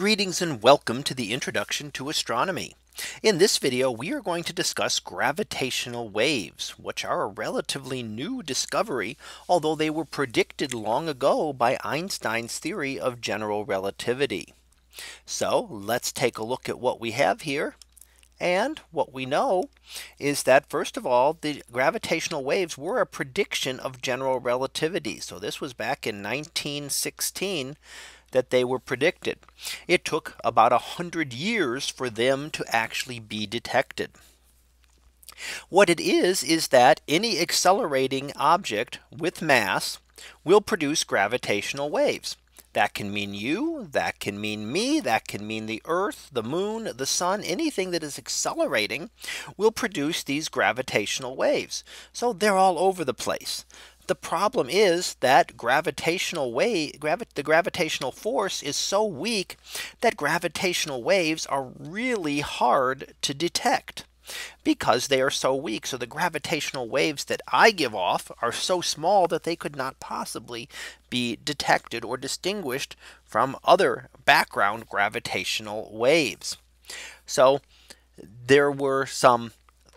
Greetings and welcome to the introduction to astronomy. In this video, we are going to discuss gravitational waves, which are a relatively new discovery, although they were predicted long ago by Einstein's theory of general relativity. So let's take a look at what we have here. And what we know is that first of all, the gravitational waves were a prediction of general relativity. So this was back in 1916 that they were predicted. It took about a hundred years for them to actually be detected. What it is is that any accelerating object with mass will produce gravitational waves. That can mean you, that can mean me, that can mean the earth, the moon, the sun, anything that is accelerating will produce these gravitational waves. So they're all over the place. The problem is that gravitational wave gravi the gravitational force is so weak that gravitational waves are really hard to detect because they are so weak. So the gravitational waves that I give off are so small that they could not possibly be detected or distinguished from other background gravitational waves. So there were some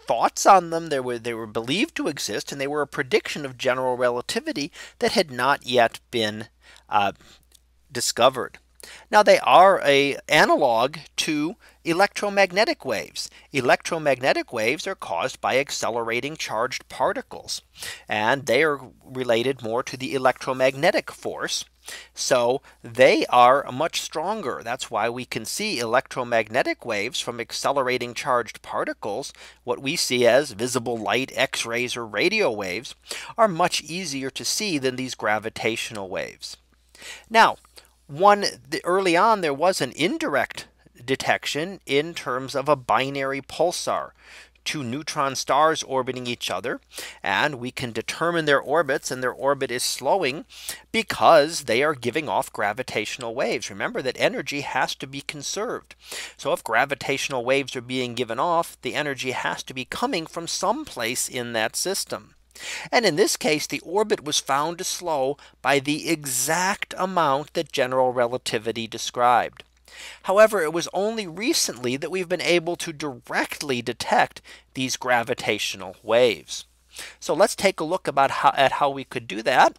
thoughts on them. They were they were believed to exist and they were a prediction of general relativity that had not yet been uh, discovered. Now they are a analog to electromagnetic waves. Electromagnetic waves are caused by accelerating charged particles. And they are related more to the electromagnetic force. So they are much stronger. That's why we can see electromagnetic waves from accelerating charged particles. What we see as visible light, X rays or radio waves are much easier to see than these gravitational waves. Now, one early on, there was an indirect detection in terms of a binary pulsar two neutron stars orbiting each other. And we can determine their orbits and their orbit is slowing because they are giving off gravitational waves. Remember that energy has to be conserved. So if gravitational waves are being given off, the energy has to be coming from someplace in that system. And in this case, the orbit was found to slow by the exact amount that general relativity described. However, it was only recently that we've been able to directly detect these gravitational waves. So let's take a look about how, at how we could do that.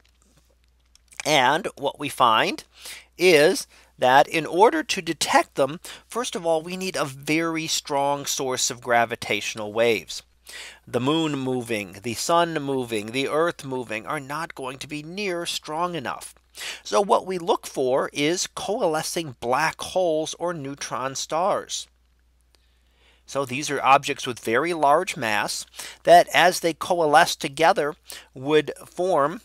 And what we find is that in order to detect them, first of all, we need a very strong source of gravitational waves. The moon moving, the sun moving, the earth moving are not going to be near strong enough. So what we look for is coalescing black holes or neutron stars. So these are objects with very large mass that as they coalesce together would form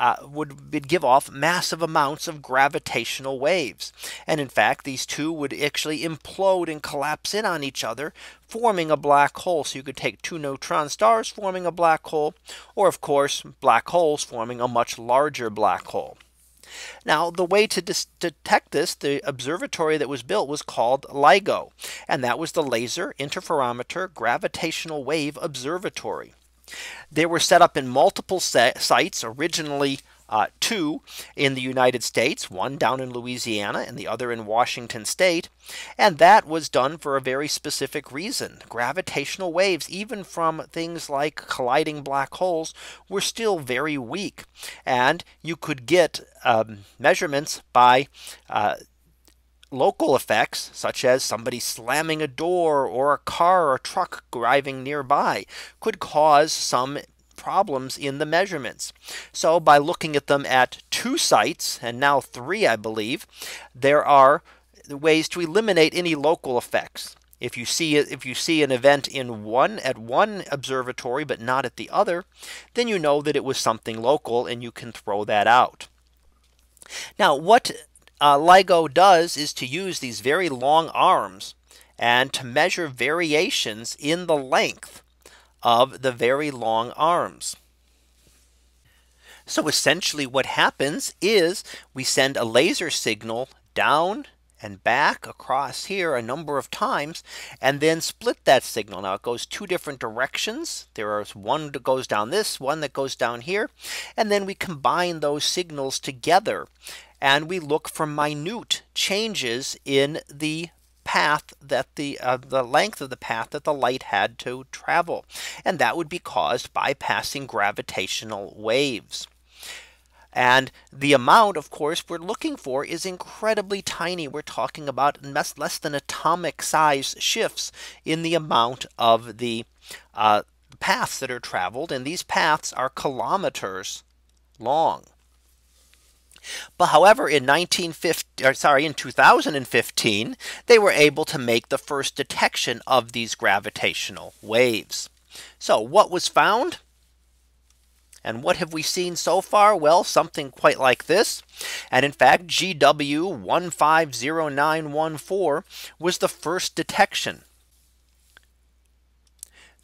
uh, would give off massive amounts of gravitational waves. And in fact, these two would actually implode and collapse in on each other, forming a black hole. So you could take two neutron stars forming a black hole, or of course, black holes forming a much larger black hole. Now the way to detect this the observatory that was built was called LIGO and that was the Laser Interferometer Gravitational Wave Observatory. They were set up in multiple sites originally uh, two in the United States, one down in Louisiana and the other in Washington state. And that was done for a very specific reason. Gravitational waves, even from things like colliding black holes, were still very weak. And you could get um, measurements by uh, local effects such as somebody slamming a door or a car or truck driving nearby could cause some problems in the measurements. So by looking at them at two sites and now three, I believe, there are ways to eliminate any local effects. If you see if you see an event in one at one observatory, but not at the other, then you know that it was something local and you can throw that out. Now what uh, LIGO does is to use these very long arms and to measure variations in the length of the very long arms. So essentially what happens is we send a laser signal down and back across here a number of times and then split that signal. Now it goes two different directions. There is one that goes down this one that goes down here. And then we combine those signals together and we look for minute changes in the path that the uh, the length of the path that the light had to travel. And that would be caused by passing gravitational waves. And the amount, of course, we're looking for is incredibly tiny. We're talking about less, less than atomic size shifts in the amount of the uh, paths that are traveled. And these paths are kilometers long. But however, in 1950, or sorry, in 2015, they were able to make the first detection of these gravitational waves. So what was found? And what have we seen so far? Well, something quite like this. And in fact, GW 150914 was the first detection.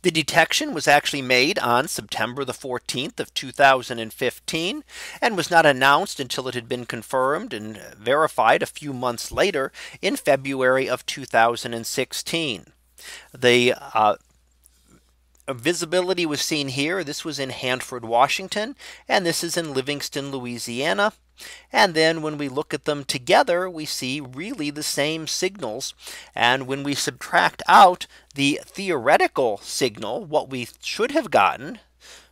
The detection was actually made on September the 14th of 2015 and was not announced until it had been confirmed and verified a few months later in February of 2016. The uh, visibility was seen here. This was in Hanford, Washington, and this is in Livingston, Louisiana. And then when we look at them together, we see really the same signals. And when we subtract out the theoretical signal, what we should have gotten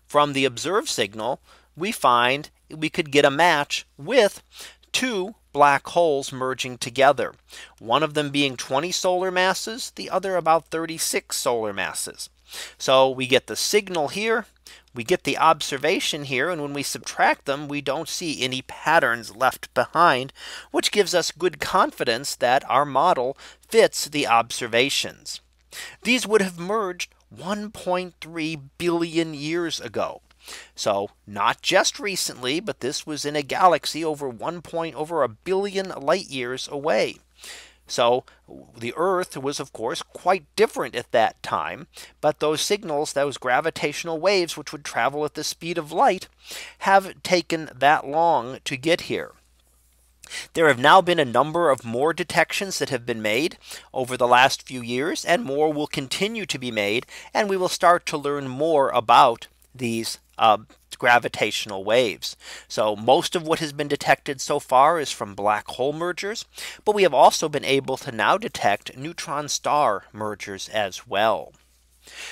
from the observed signal, we find we could get a match with two black holes merging together. One of them being 20 solar masses, the other about 36 solar masses. So we get the signal here. We get the observation here. And when we subtract them, we don't see any patterns left behind, which gives us good confidence that our model fits the observations. These would have merged 1.3 billion years ago. So not just recently, but this was in a galaxy over 1 point over a billion light years away. So the Earth was, of course, quite different at that time. But those signals, those gravitational waves, which would travel at the speed of light, have taken that long to get here. There have now been a number of more detections that have been made over the last few years and more will continue to be made and we will start to learn more about these uh, gravitational waves. So most of what has been detected so far is from black hole mergers. But we have also been able to now detect neutron star mergers as well.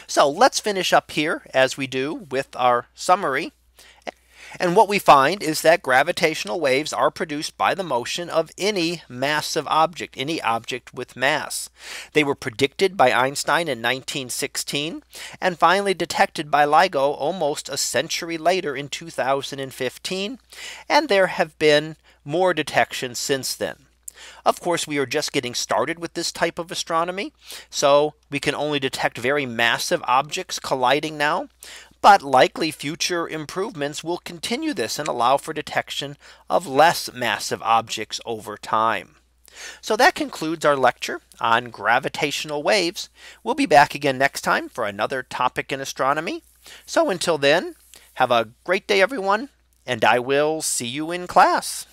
So let's finish up here as we do with our summary. And what we find is that gravitational waves are produced by the motion of any massive object, any object with mass. They were predicted by Einstein in 1916 and finally detected by LIGO almost a century later in 2015. And there have been more detections since then. Of course, we are just getting started with this type of astronomy. So we can only detect very massive objects colliding now. But likely future improvements will continue this and allow for detection of less massive objects over time. So that concludes our lecture on gravitational waves. We'll be back again next time for another topic in astronomy. So until then, have a great day, everyone, and I will see you in class.